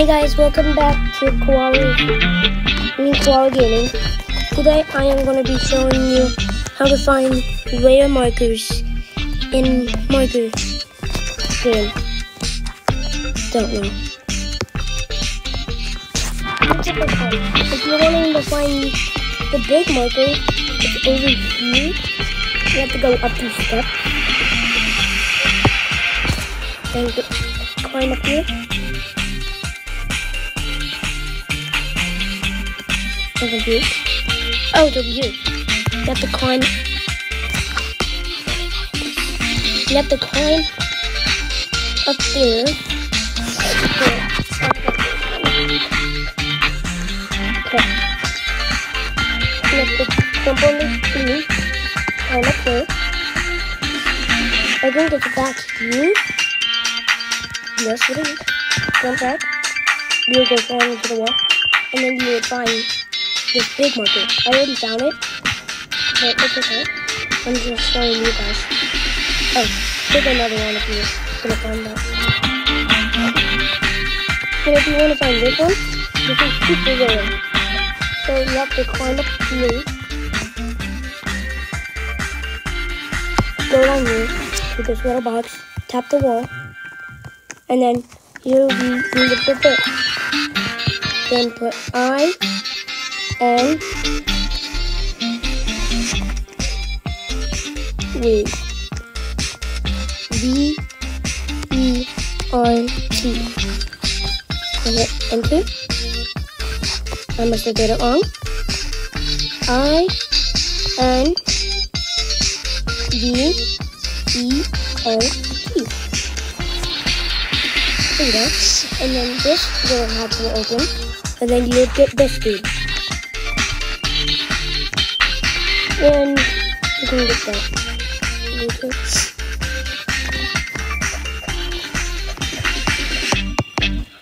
Hi guys, welcome back to Koala, me Koala Gaming. Today I am going to be showing you how to find rare markers in marker game. Don't know. If you're wanting to find the big marker, it's over here. You have to go up these steps. Then climb up here. Over. Oh, here. You have to climb. You have up there. Okay. You have to jump on the tree. Climb up there. I think it's back here. Yes, it is. Jump back. You'll go flying into the wall. And then you will find this big marker. I already found it. But it's okay. I'm just showing you guys. Oh, there's another one if you're gonna find that. And if you want to find this one, this is super rare. So you have to climb up here. Go down here to this little box. Tap the wall. And then you'll be need to put. Then put I and wait. Hit enter. I must have did it wrong. I N V E R T. There you go. And then this will have to open. And then you get this dude. And you can get that.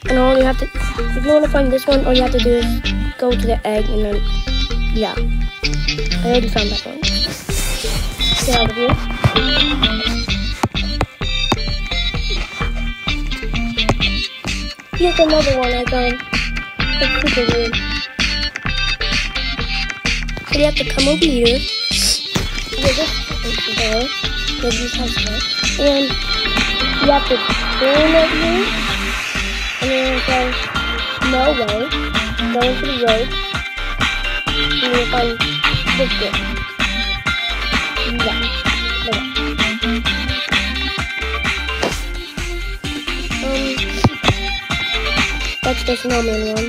And all you have to, if you want to find this one, all you have to do is go to the egg and then, yeah. I already found that one. Get out of here. Here's another one I found. It's super weird. You have to come over here. This house there. And you have to turn over here. And then says no way. Go into the road. And you'll find this bit. Yeah. Um that's the snowman one.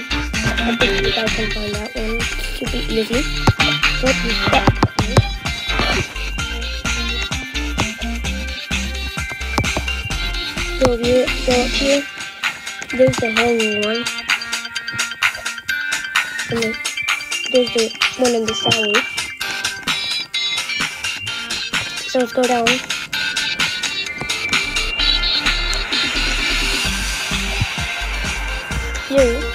I think you guys can find that one. It's super easy. But you step here. So go here, there's the hanging one. And then there's the one in the side. So let's go down. Here.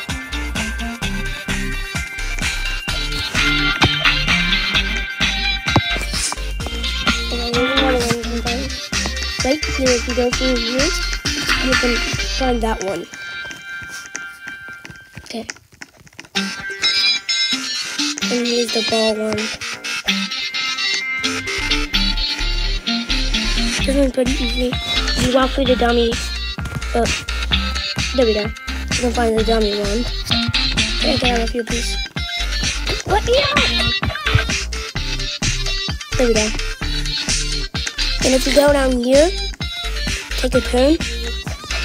Here, if you go through here, you can find that one. Okay. And here's the ball one. This one's pretty easy. You walk through the dummy. Oh, there we go. You can find the dummy one. Okay, get out of here, please. Let me out! There we go. And if you go down here, take a turn.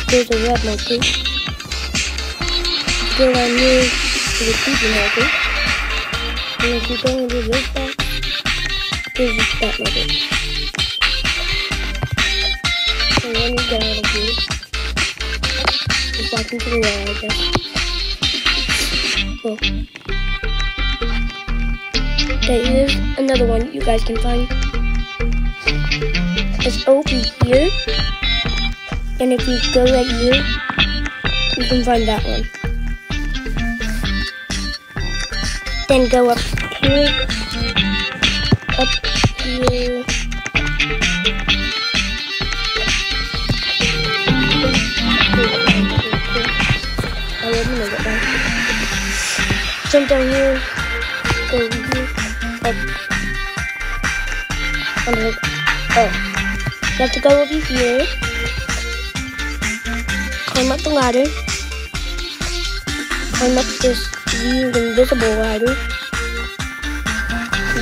There's a red marker. Go down here to the creepy marker. And if you go into this box, there's just that marker. And then you get out of here. Just walk into the wall, I guess. Cool. Okay, here's another one you guys can find. It's over here. And if you go right here, you can find that one. Then go up here, up here. Jump down here. Go here. Up. Under. Oh. You have to go over here. Climb up the ladder. Climb up this weird invisible ladder.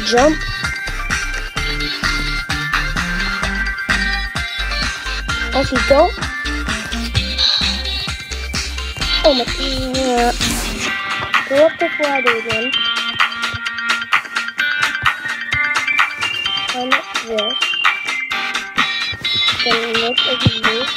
Jump. Off you go. Oh my god. Go up this ladder again. Climb up this. Then look over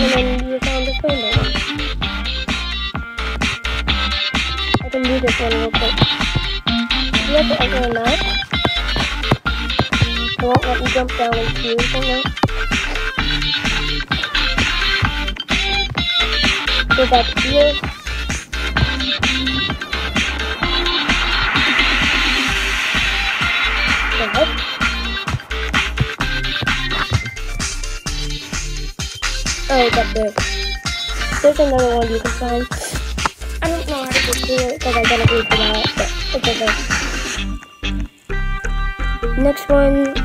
And then you found the phone button. I can do this one real quick. You have to enter a map. It won't let me jump down and choose right now. Go back here. Ahead. Oh, it's up there. There's another one you can find. I don't know how to get to it because I gotta read it out, but it's okay. Next one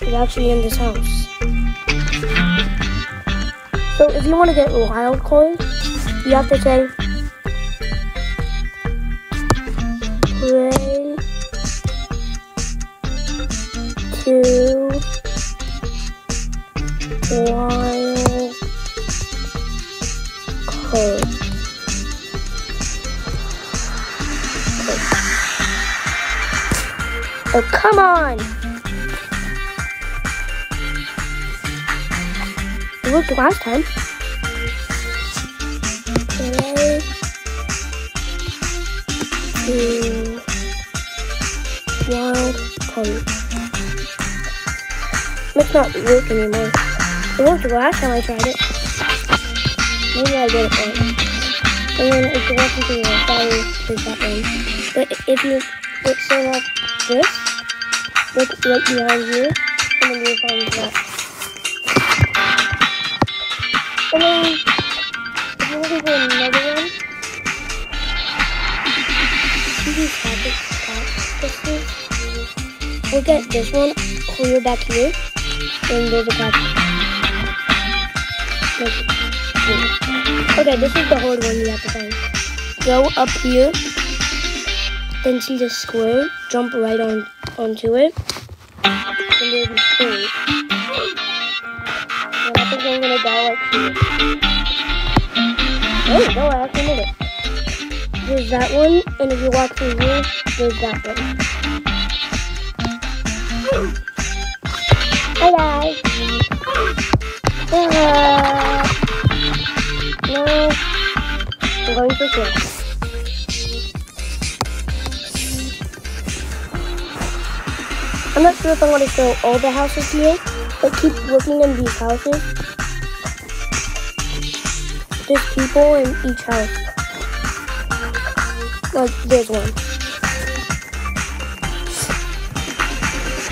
is actually in this house. So if you want to get wild cards, you have to say worked last time. Wild. It's not work anymore. It worked last time I tried it. Maybe I did it wrong. And then if you want to do that one. But if you so like this, look right behind you, and then you'll find that. And then, if you're looking for another one, can tap it, tap this one. One, clear back here, and there's a pack. Okay, this is the hard one you have to find. Go up here, then see the square, jump right on onto it, Oh, no, I actually made it. There's that one, and if you walk through here, there's that one. Hi guys. Uh, no, I'm going for kill. I'm not sure if I want to show all the houses here, but keep looking in these houses. There's people in each house. Like, there's one.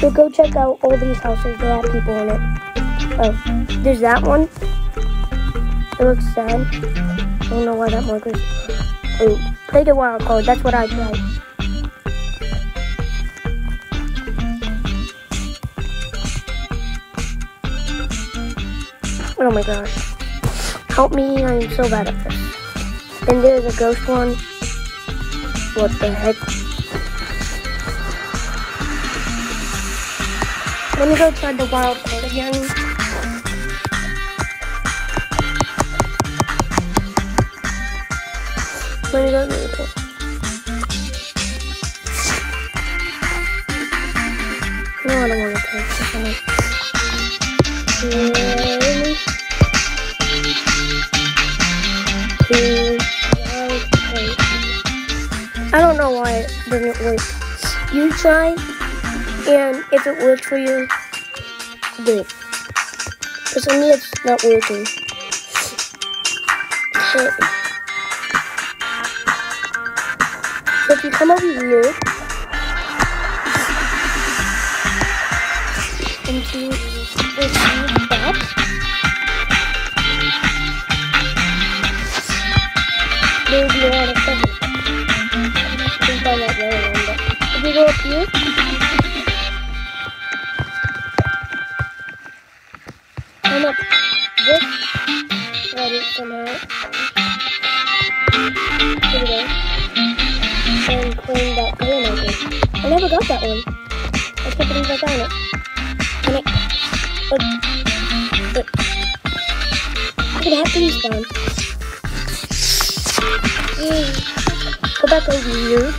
So go check out all these houses. They have people in it. Oh, there's that one. It looks sad. I don't know why that marker's. Oh, play the wild card. That's what I tried. Oh my gosh. Help me, I'm so bad at this. And there's a ghost one. What the heck? Let me go try the wild card again. Let me go do it. No, I don't want to one. Doesn't work. You try, and if it works for you, do it. Because for me, it's not working. Okay. So if you come over here, into this box, there's a lot of I never got that one. I can't believe I found it. And it, but, oh. but, I'm gonna have to respawn. Yay. Go back over here.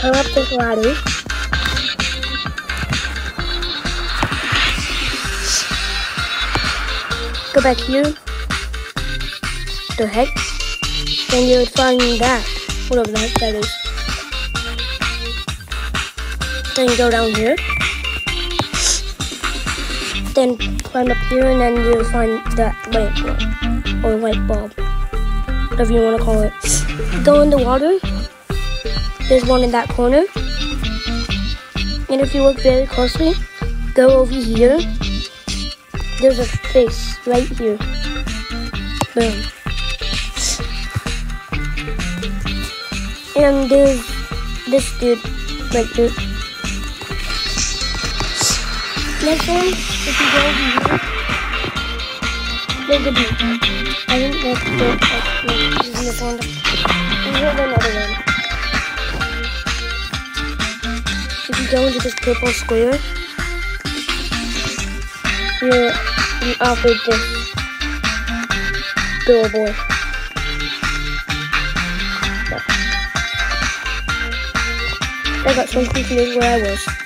Climb up this ladder. Go back here. The heck? Then you would find that. Whatever the heck that is. Then go down here. Then climb up here and then you'll find that lamp one. Or light bulb. Whatever you want to call it. Go in the water. There's one in that corner. And if you look very closely, go over here. There's a face right here. Boom. And there's this dude right here. Next one, if you go over here, there's a dude. I think that's the that's the this is one. Here's another one. If you go into this purple square, you're you offered this boy. I got so confused where I was.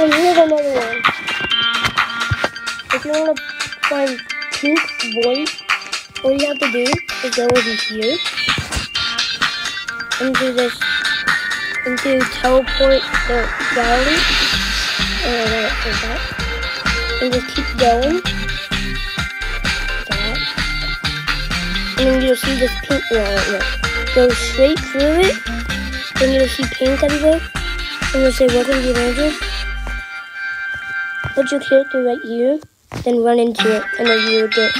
And here's another one. If you want to find pink void, all you have to do is go over here into this into teleport the gallery. Oh, like that. And just keep going. And then you'll see this pink wall. Go straight through it. Then you'll see pink everywhere. And you'll say, welcome to the ranger. Put your character right here. Then run into it. And then you'll get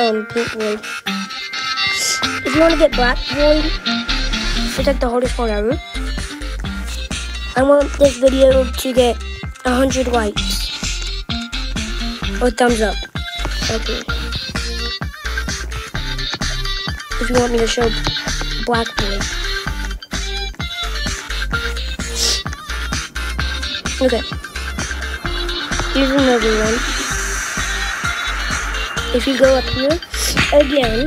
um, pink void. If you want to get black void, it's like the hardest part ever. I want this video to get 100 likes. Or thumbs up. Okay. If you want me to show Black Void. Okay. Here's another one. If you go up here, again,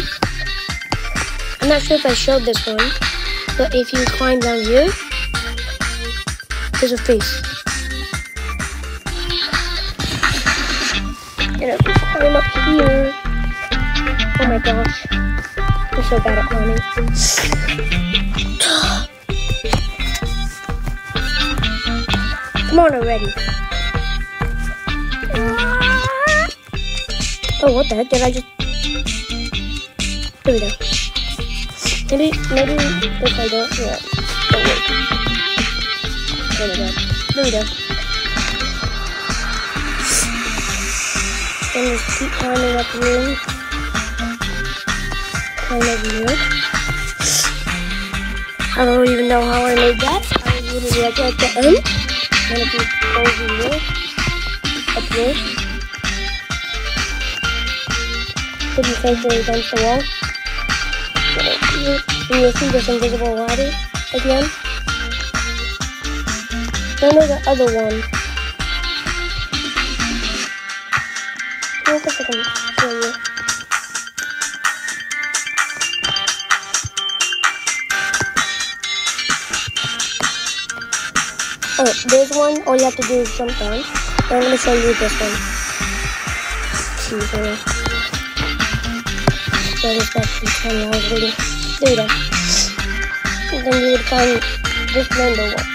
I'm not sure if I showed this one, but if you climb down here, there's a face. And if you climb up here, oh my gosh, I'm so bad at climbing. Come on already. Oh, what the heck did I just... Here we go. Maybe, maybe if I don't, yeah. Oh, wait. There we go. There we go. Then just keep climbing up here. Climb over here. I don't even know how I made that. I was literally like at the end. Then if you over here, here, put your face against the wall. And you'll see this invisible ladder again. Then there's the other one. I you. Oh, there's one. All you have to do is jump down. I'm gonna show you this one. see if I So this back to 20 hours waiting. There you go. And then you would find this rainbow one.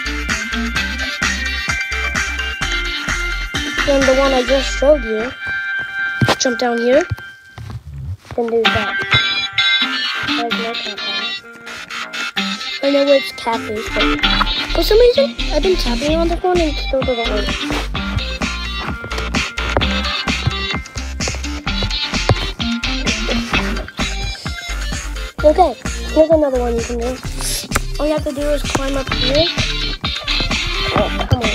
Then the one I just showed you. Jump down here. Then there's that. There's no I know its cap is, but for some reason, I've been tapping on the phone and it still doesn't work. Okay, here's another one you can do. All you have to do is climb up here. Oh, come on.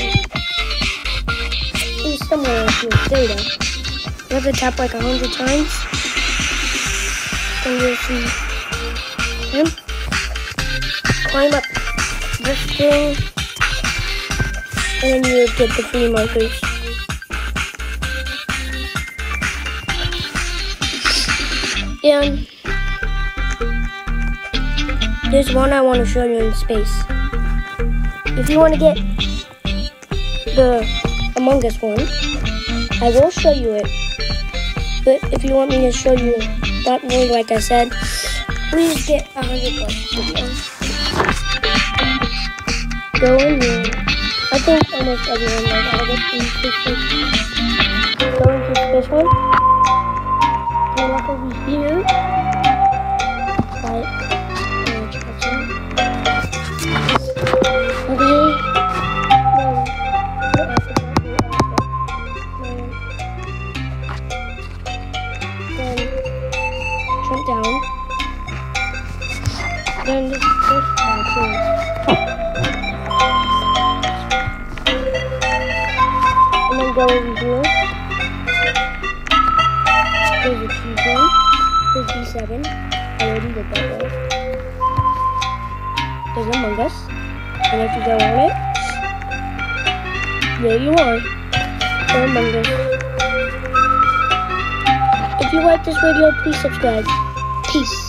He's somewhere up here. There you go. You have to tap like a hundred times. Then you'll see him. Climb up this thing. And then you get the free markers. And there's one I want to show you in space. If you want to get the Among Us one, I will show you it. But if you want me to show you that one, like I said, please get a hundred bucks. Go in here. I think almost everyone knows how to get into this. Go into this one. Look over here. Go over here. There's a key zone. There's D7. I already did that though. There's Among Us. And if you go on it, there you are. You're Among Us. You like this video, please subscribe. Peace.